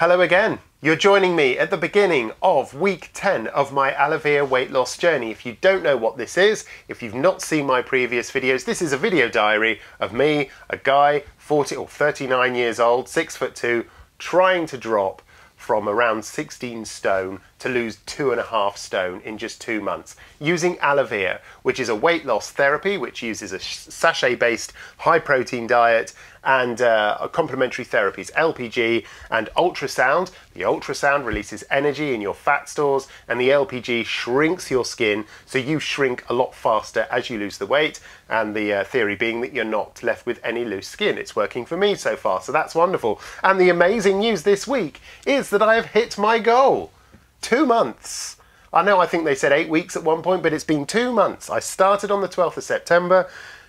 Hello again. You're joining me at the beginning of week 10 of my Alevere weight loss journey. If you don't know what this is, if you've not seen my previous videos, this is a video diary of me, a guy 40 or 39 years old, 6 foot 2, trying to drop from around 16 stone to lose two and a half stone in just two months using Alevere, which is a weight loss therapy which uses a sachet based high protein diet and uh, complementary therapies, LPG and ultrasound. The ultrasound releases energy in your fat stores, and the LPG shrinks your skin so you shrink a lot faster as you lose the weight. And the uh, theory being that you're not left with any loose skin. It's working for me so far, so that's wonderful. And the amazing news this week is that I have hit my goal two months. I know I think they said eight weeks at one point, but it's been two months. I started on the 12th of September,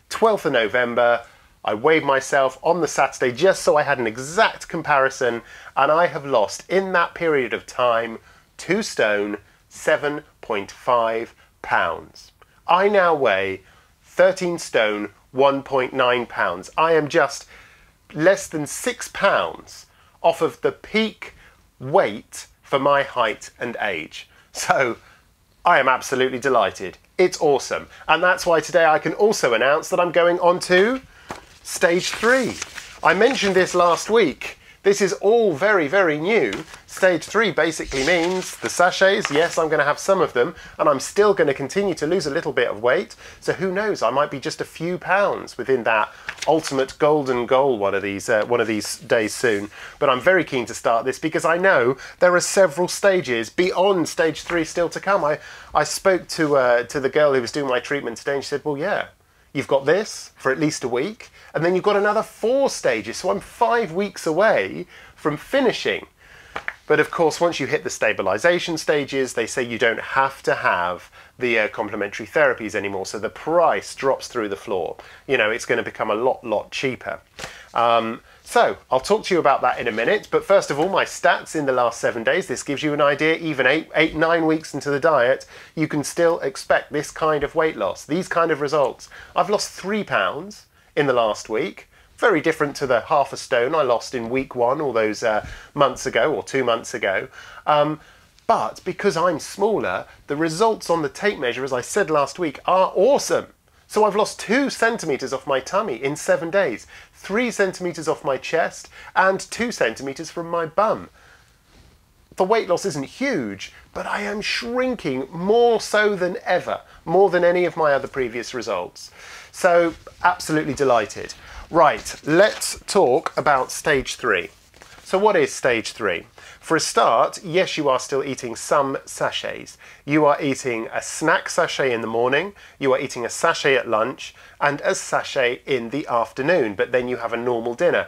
12th of November. I weighed myself on the Saturday just so I had an exact comparison, and I have lost in that period of time two stone, 7.5 pounds. I now weigh 13 stone, 1.9 pounds. I am just less than six pounds off of the peak weight for my height and age. So I am absolutely delighted. It's awesome. And that's why today I can also announce that I'm going on to stage three. I mentioned this last week this is all very, very new. Stage three basically means the sachets, yes, I'm going to have some of them, and I'm still going to continue to lose a little bit of weight. So who knows, I might be just a few pounds within that ultimate golden goal one of these, uh, one of these days soon. But I'm very keen to start this because I know there are several stages beyond stage three still to come. I, I spoke to, uh, to the girl who was doing my treatment today and she said, well, yeah, You've got this for at least a week, and then you've got another four stages. So I'm five weeks away from finishing. But of course, once you hit the stabilization stages, they say you don't have to have the uh, complementary therapies anymore. So the price drops through the floor. You know, it's going to become a lot, lot cheaper. Um, so I'll talk to you about that in a minute, but first of all, my stats in the last seven days. This gives you an idea, even eight, eight, nine weeks into the diet, you can still expect this kind of weight loss, these kind of results. I've lost three pounds in the last week. Very different to the half a stone I lost in week one all those uh, months ago or two months ago. Um, but because I'm smaller, the results on the tape measure, as I said last week, are awesome. So I've lost two centimetres off my tummy in seven days, three centimetres off my chest, and two centimetres from my bum. The weight loss isn't huge, but I am shrinking more so than ever, more than any of my other previous results. So absolutely delighted. Right, let's talk about stage three. So what is stage three? For a start, yes, you are still eating some sachets. You are eating a snack sachet in the morning, you are eating a sachet at lunch, and a sachet in the afternoon, but then you have a normal dinner.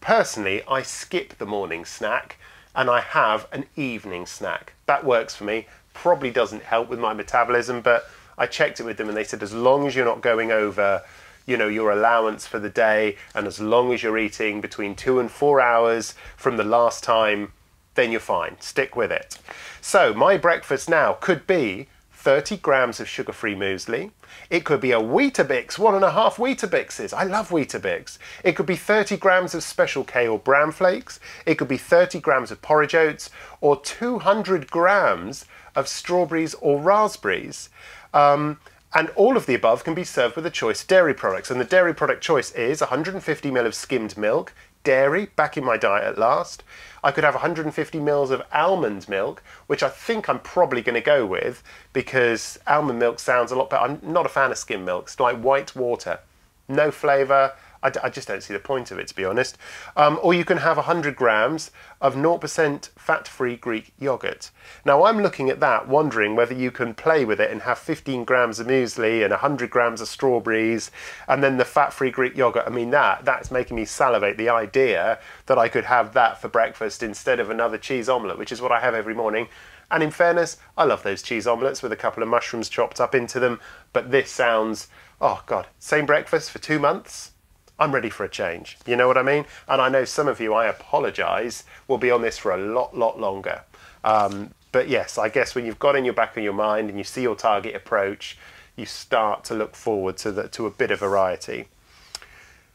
Personally, I skip the morning snack and I have an evening snack. That works for me. Probably doesn't help with my metabolism, but I checked it with them and they said as long as you're not going over you know your allowance for the day and as long as you're eating between 2 and 4 hours from the last time then you're fine. Stick with it. So my breakfast now could be 30 grams of sugar-free muesli. It could be a Weetabix, one and a half Weetabixes. I love Weetabix. It could be 30 grams of Special K or bran flakes. It could be 30 grams of porridge oats or 200 grams of strawberries or raspberries. Um, and all of the above can be served with a choice of dairy products. And the dairy product choice is 150 ml of skimmed milk, dairy, back in my diet at last. I could have 150 mils of almond milk, which I think I'm probably going to go with because almond milk sounds a lot better. I'm not a fan of skim milk. It's like white water. No flavour, I, I just don't see the point of it, to be honest. Um, or you can have 100 grams of 0% fat-free Greek yogurt. Now I'm looking at that, wondering whether you can play with it and have 15 grams of muesli and 100 grams of strawberries, and then the fat-free Greek yogurt. I mean, that that's making me salivate. The idea that I could have that for breakfast instead of another cheese omelette, which is what I have every morning. And in fairness, I love those cheese omelettes with a couple of mushrooms chopped up into them. But this sounds, oh God, same breakfast for two months. I'm ready for a change. You know what I mean? And I know some of you, I apologise, will be on this for a lot, lot longer. Um, but yes, I guess when you've got in your back of your mind and you see your target approach, you start to look forward to, the, to a bit of variety.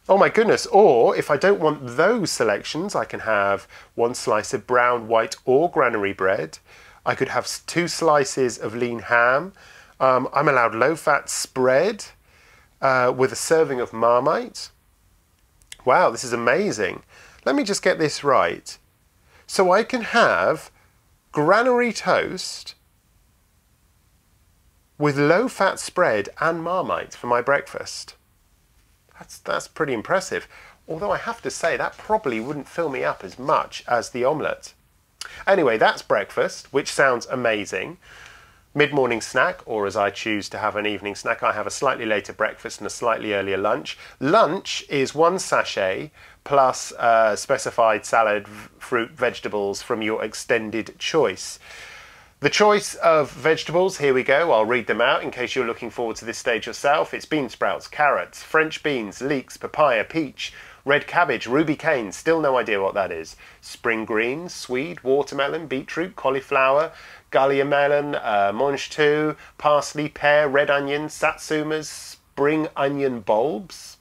Oh my goodness. Or if I don't want those selections, I can have one slice of brown, white, or granary bread. I could have two slices of lean ham. Um, I'm allowed low fat spread uh, with a serving of Marmite. Wow, this is amazing. Let me just get this right. So I can have granary toast with low fat spread and Marmite for my breakfast. That's, that's pretty impressive. Although I have to say that probably wouldn't fill me up as much as the omelette. Anyway, that's breakfast, which sounds amazing. Mid-morning snack, or as I choose to have an evening snack, I have a slightly later breakfast and a slightly earlier lunch. Lunch is one sachet plus uh, specified salad, fruit, vegetables from your extended choice. The choice of vegetables, here we go, I'll read them out in case you're looking forward to this stage yourself. It's bean sprouts, carrots, French beans, leeks, papaya, peach, red cabbage, ruby cane, still no idea what that is, spring greens, swede, watermelon, beetroot, cauliflower, Galia melon, uh, mange tout, parsley, pear, red onion, satsumas, spring onion bulbs,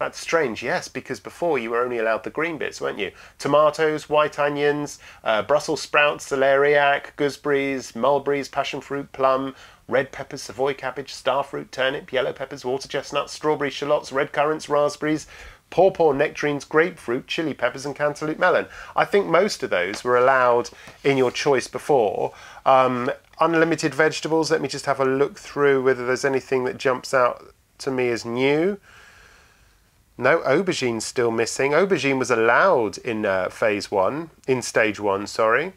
that's strange, yes, because before you were only allowed the green bits, weren't you? Tomatoes, white onions, uh, Brussels sprouts, celeriac, gooseberries, mulberries, passion fruit, plum, red peppers, savoy cabbage, starfruit, turnip, yellow peppers, water chestnuts, strawberries, shallots, red currants, raspberries, pawpaw, nectarines, grapefruit, chili peppers, and cantaloupe melon. I think most of those were allowed in your choice before. Um, unlimited vegetables, let me just have a look through whether there's anything that jumps out to me as new. No, aubergine's still missing. Aubergine was allowed in uh, phase one, in stage one, sorry.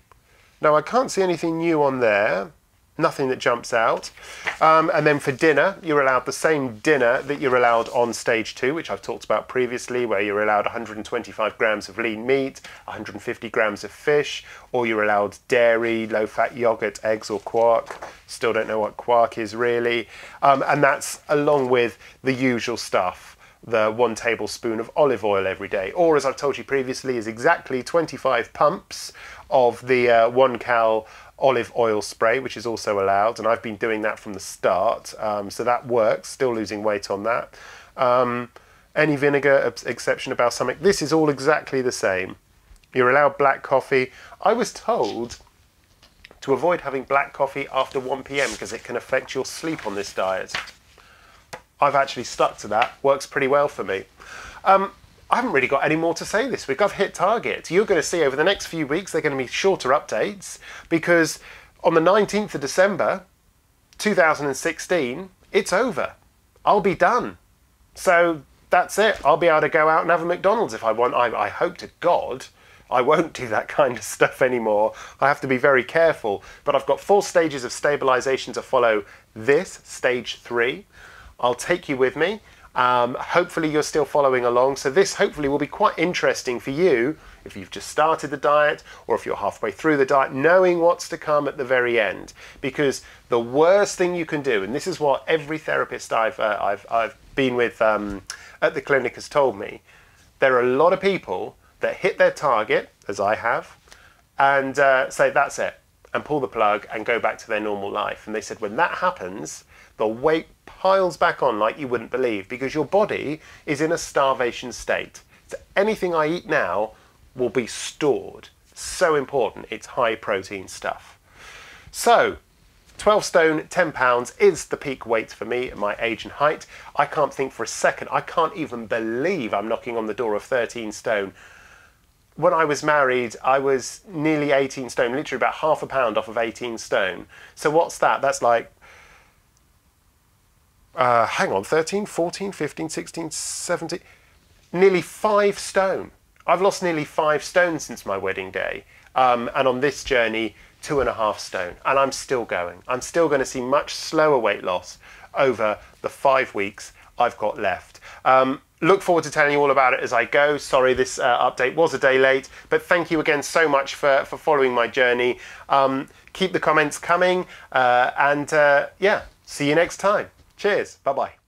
No, I can't see anything new on there. Nothing that jumps out. Um, and then for dinner, you're allowed the same dinner that you're allowed on stage two, which I've talked about previously, where you're allowed 125 grams of lean meat, 150 grams of fish, or you're allowed dairy, low fat yogurt, eggs, or quark. Still don't know what quark is really. Um, and that's along with the usual stuff the one tablespoon of olive oil every day, or as I've told you previously, is exactly 25 pumps of the uh, one cal olive oil spray, which is also allowed, and I've been doing that from the start, um, so that works. Still losing weight on that. Um, any vinegar exception of balsamic. This is all exactly the same. You're allowed black coffee. I was told to avoid having black coffee after 1 p.m. because it can affect your sleep on this diet. I've actually stuck to that. Works pretty well for me. Um, I haven't really got any more to say this week. I've hit target. You're going to see over the next few weeks, they're going to be shorter updates because on the 19th of December 2016, it's over. I'll be done. So that's it. I'll be able to go out and have a McDonald's if I want. I, I hope to God I won't do that kind of stuff anymore. I have to be very careful. But I've got four stages of stabilization to follow this, stage three. I'll take you with me. Um, hopefully you're still following along. So this hopefully will be quite interesting for you if you've just started the diet or if you're halfway through the diet, knowing what's to come at the very end. Because the worst thing you can do, and this is what every therapist I've, uh, I've, I've been with um, at the clinic has told me, there are a lot of people that hit their target, as I have, and uh, say, that's it, and pull the plug and go back to their normal life. And they said, when that happens, the weight piles back on like you wouldn't believe because your body is in a starvation state. So anything I eat now will be stored. So important. It's high protein stuff. So 12 stone, 10 pounds is the peak weight for me at my age and height. I can't think for a second. I can't even believe I'm knocking on the door of 13 stone. When I was married, I was nearly 18 stone, literally about half a pound off of 18 stone. So what's that? That's like uh, hang on, 13, 14, 15, 16, 17, nearly five stone. I've lost nearly five stone since my wedding day. Um, and on this journey, two and a half stone. And I'm still going. I'm still going to see much slower weight loss over the five weeks I've got left. Um, look forward to telling you all about it as I go. Sorry this uh, update was a day late, but thank you again so much for, for following my journey. Um, keep the comments coming, uh, and uh, yeah, see you next time. Cheers. Bye bye.